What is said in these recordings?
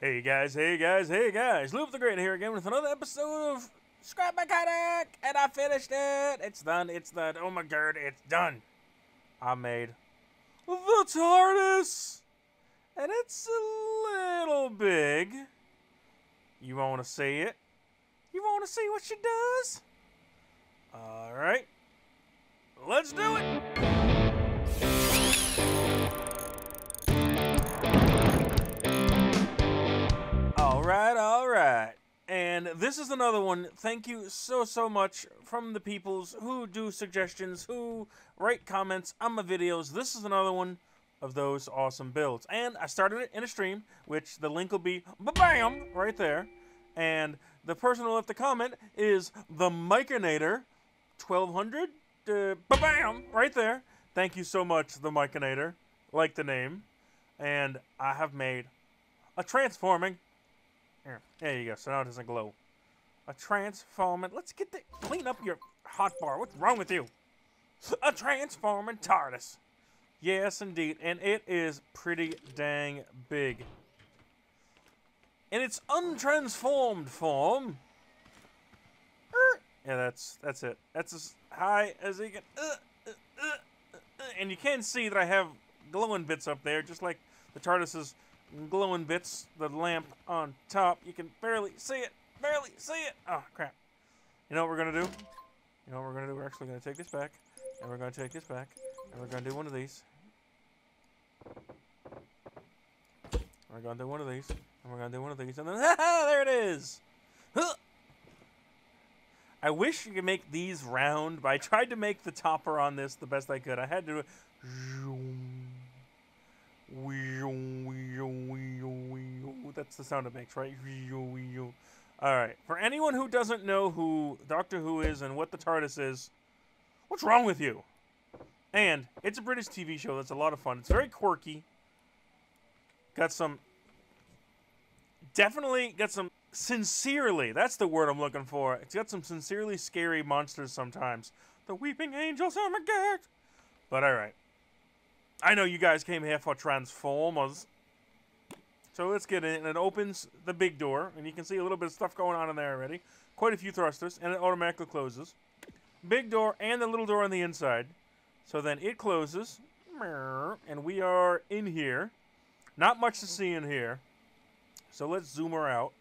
Hey guys, hey guys, hey guys. Luap the Great here again with another episode of Scrap Mechanic! And I finished it! It's done, it's done. Oh my god, it's done. I made the TARDIS! And it's a little big. You want to see it? You want to see what she does? Alright. Let's do it! This is another one. Thank you so, so much from the peoples who do suggestions, who write comments on my videos. This is another one of those awesome builds. And I started it in a stream, which the link will be bam right there. And the person who left the comment is the Myconator 1200 uh, bam right there. Thank you so much, the Myconator. Like the name. And I have made a transforming here, there you go. So now it doesn't glow. A transforming. Let's get the clean up your hot bar. What's wrong with you? A transforming TARDIS. Yes, indeed, and it is pretty dang big. In its untransformed form. Er, yeah, that's that's it. That's as high as you can. Uh, uh, uh, and you can see that I have glowing bits up there, just like the TARDIS's glowing bits, the lamp on top. You can barely see it, barely see it. Oh, crap. You know what we're going to do? You know what we're going to do? We're actually going to take this back, and we're going to take this back, and we're going to do one of these. We're going to do one of these, and we're going to do one of these, and then, there it is! Huh. I wish you could make these round, but I tried to make the topper on this the best I could. I had to that's the sound it makes, right? Alright, for anyone who doesn't know who Doctor Who is and what the TARDIS is, what's wrong with you? And it's a British TV show that's a lot of fun. It's very quirky. Got some. Definitely got some. Sincerely, that's the word I'm looking for. It's got some sincerely scary monsters sometimes. The Weeping Angels, oh my god! But alright. I know you guys came here for Transformers. So let's get in. And it opens the big door, and you can see a little bit of stuff going on in there already. Quite a few thrusters, and it automatically closes. Big door and the little door on the inside. So then it closes, and we are in here. Not much to see in here. So let's zoom her out.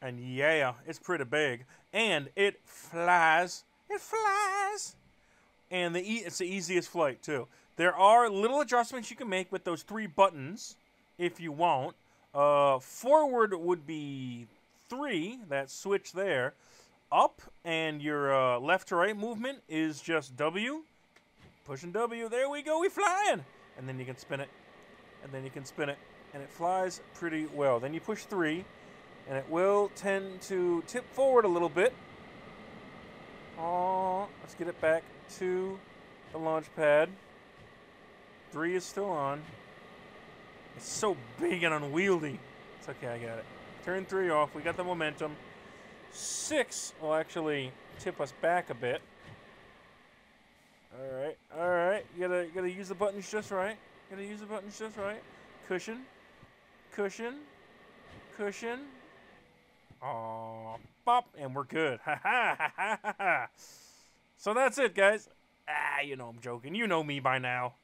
And yeah, it's pretty big. And it flies. It flies and the e it's the easiest flight too. There are little adjustments you can make with those three buttons if you want. Uh, forward would be three, that switch there. Up and your uh, left to right movement is just W. Pushing W, there we go, we flying! And then you can spin it, and then you can spin it, and it flies pretty well. Then you push three, and it will tend to tip forward a little bit. Oh, let's get it back to the launch pad. Three is still on. It's so big and unwieldy. It's okay, I got it. Turn three off. We got the momentum. Six will actually tip us back a bit. All right, all right. You gotta, you gotta use the buttons just right. You gotta use the buttons just right. Cushion, cushion, cushion. Oh, pop, and we're good. Ha ha ha ha ha. So that's it, guys. Ah, you know I'm joking. You know me by now.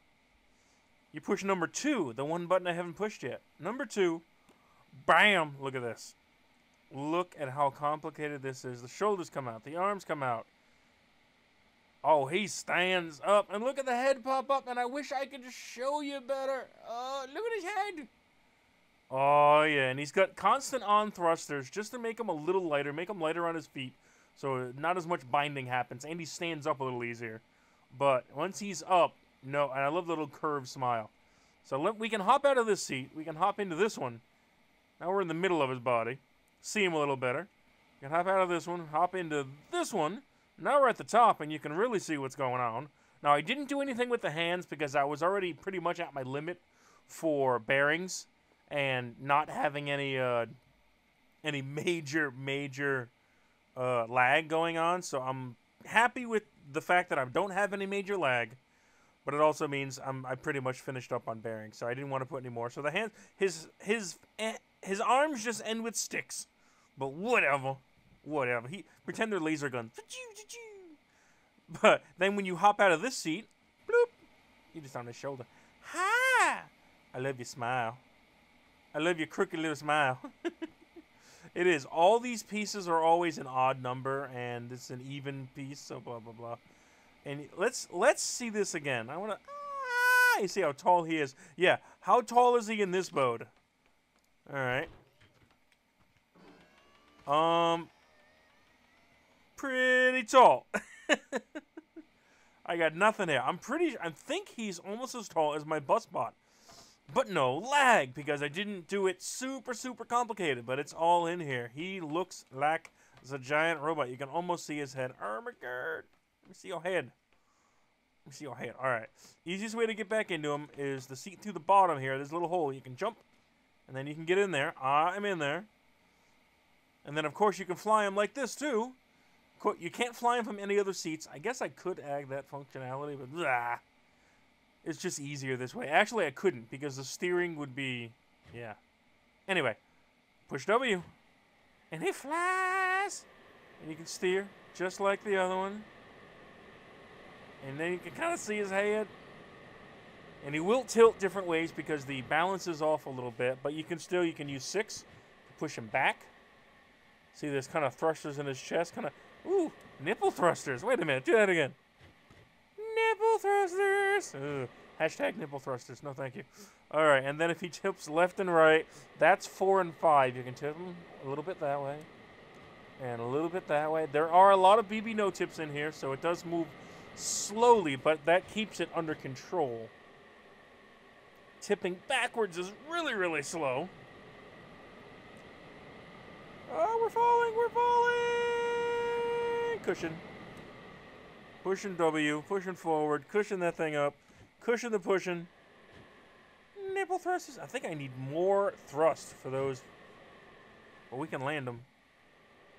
You push number two, the one button I haven't pushed yet. Number two, bam! Look at this. Look at how complicated this is. The shoulders come out, the arms come out. Oh, he stands up, and look at the head pop up, and I wish I could just show you better. Oh, look at his head. Oh, yeah, and he's got constant on thrusters just to make him a little lighter, make him lighter on his feet. So not as much binding happens, and he stands up a little easier. But once he's up, no, and I love the little curved smile. So let, we can hop out of this seat. We can hop into this one. Now we're in the middle of his body. See him a little better. You can hop out of this one, hop into this one. Now we're at the top, and you can really see what's going on. Now, I didn't do anything with the hands because I was already pretty much at my limit for bearings and not having any uh, any major, major uh, lag going on, so I'm happy with the fact that I don't have any major lag. But it also means I'm I pretty much finished up on bearings, so I didn't want to put any more. So the hands, his his eh, his arms just end with sticks, but whatever, whatever. He pretend they're laser guns. But then when you hop out of this seat, bloop, you're just on his shoulder. Hi, I love your smile. I love your crooked little smile. it is. All these pieces are always an odd number, and it's an even piece. So blah blah blah. And let's let's see this again. I want to. Ah, you see how tall he is. Yeah, how tall is he in this mode? All right. Um, pretty tall. I got nothing there. I'm pretty. I think he's almost as tall as my bus bot. But no lag because I didn't do it super super complicated. But it's all in here. He looks like a giant robot. You can almost see his head. Oh my god. Let me see your head. Let me see your head. All right. Easiest way to get back into him is the seat through the bottom here. There's a little hole. You can jump, and then you can get in there. I'm in there. And then, of course, you can fly him like this, too. You can't fly him from any other seats. I guess I could add that functionality, but blah. It's just easier this way. Actually, I couldn't, because the steering would be... Yeah. Anyway, push W. And he flies! And you can steer, just like the other one. And then you can kind of see his head. And he will tilt different ways because the balance is off a little bit, but you can still, you can use six to push him back. See, there's kind of thrusters in his chest, kind of, ooh, nipple thrusters. Wait a minute, do that again. Nipple thrusters. Hashtag nipple thrusters. No, thank you. All right, and then if he tips left and right, that's four and five. You can tip him a little bit that way and a little bit that way. There are a lot of BB no tips in here, so it does move slowly, but that keeps it under control. Tipping backwards is really, really slow. Oh, we're falling, we're falling! Cushion. Pushing W, pushing forward, cushion that thing up, cushion the pushing. Nipple thrusters. I think I need more thrust for those. But we can land them.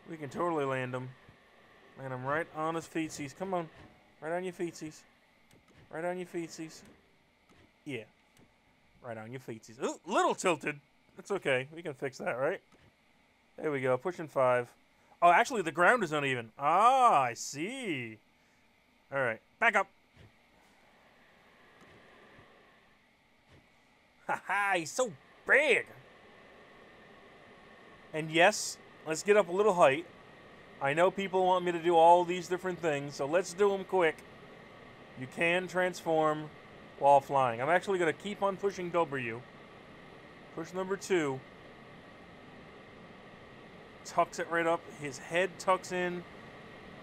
We can totally land them. Land them right on his feetsies. Come on. Right on your feetsies. Right on your feetsies. Yeah. Right on your feetsies. Ooh, little tilted. That's okay. We can fix that, right? There we go. Pushing five. Oh, actually, the ground is uneven. Ah, I see. All right. Back up. ha! he's so big. And yes, let's get up a little height. I know people want me to do all these different things, so let's do them quick. You can transform while flying. I'm actually going to keep on pushing W. Push number two. Tucks it right up. His head tucks in.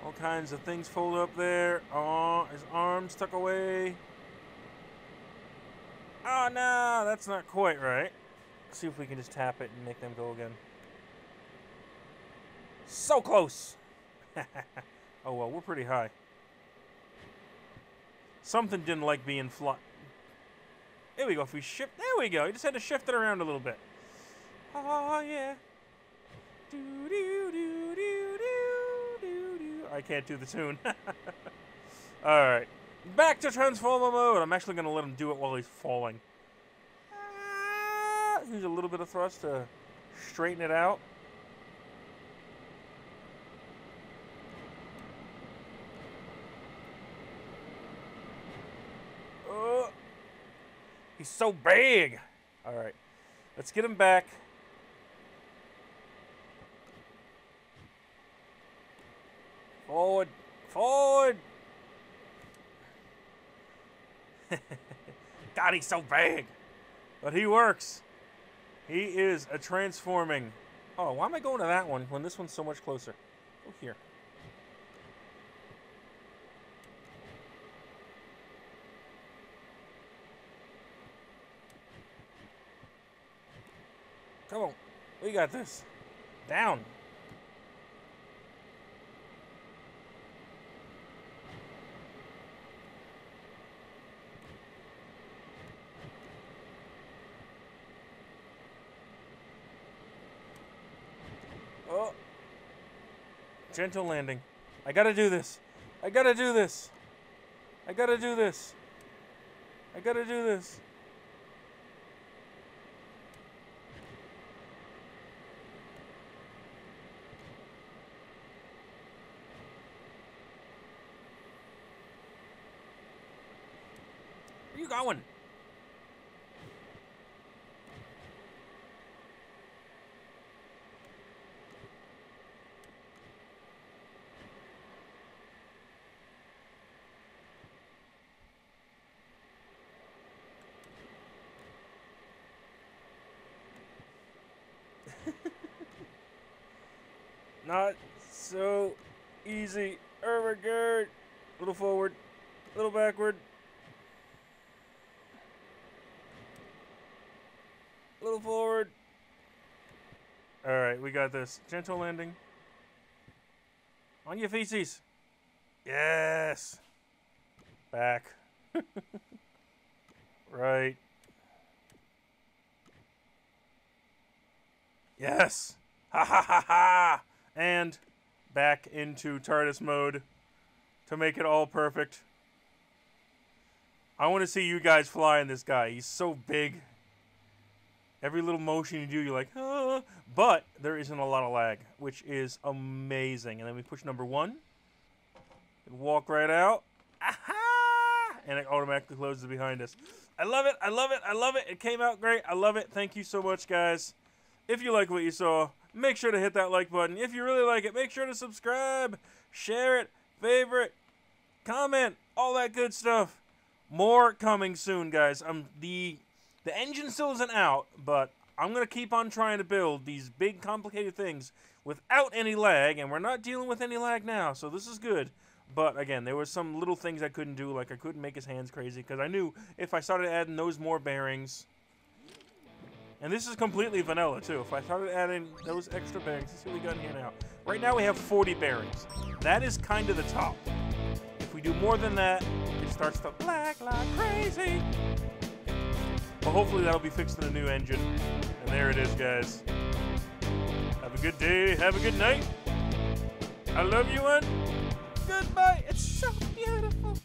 All kinds of things fold up there. Oh, his arms tuck away. Ah, oh, no, that's not quite right. Let's see if we can just tap it and make them go again. So close. oh, well, we're pretty high. Something didn't like being flat. There we go. If we shift, there we go. You just had to shift it around a little bit. Oh, yeah. Do, do, do, do, do, do, do. I can't do the tune. Alright. Back to Transformer mode. I'm actually going to let him do it while he's falling. Ah, use a little bit of thrust to straighten it out. He's so big. All right. Let's get him back. Forward. Forward. God, he's so big. But he works. He is a transforming. Oh, why am I going to that one when this one's so much closer? Go here. Come on. We got this. Down. Oh. Gentle landing. I gotta do this. I gotta do this. I gotta do this. I gotta do this. Going? Not so easy. Ermagerd. Little forward. Little backward. Little forward. Alright, we got this. Gentle landing. On your feces. Yes. Back. right. Yes. Ha ha ha ha. And back into TARDIS mode to make it all perfect. I want to see you guys flying this guy. He's so big. Every little motion you do, you're like, ah. But there isn't a lot of lag, which is amazing. And then we push number one. Walk right out. Aha! And it automatically closes behind us. I love it. I love it. I love it. It came out great. I love it. Thank you so much, guys. If you like what you saw, make sure to hit that like button. If you really like it, make sure to subscribe, share it, favorite, comment, all that good stuff. More coming soon, guys. I'm the the engine still isn't out, but I'm gonna keep on trying to build these big, complicated things without any lag, and we're not dealing with any lag now, so this is good. But again, there were some little things I couldn't do, like I couldn't make his hands crazy because I knew if I started adding those more bearings, and this is completely vanilla, too. If I started adding those extra bearings, let's see what we got in here now. Right now we have 40 bearings. That is kind of the top. If we do more than that, it starts to black like crazy. But hopefully that'll be fixed in the new engine. And there it is, guys. Have a good day. Have a good night. I love you, and goodbye. It's so beautiful.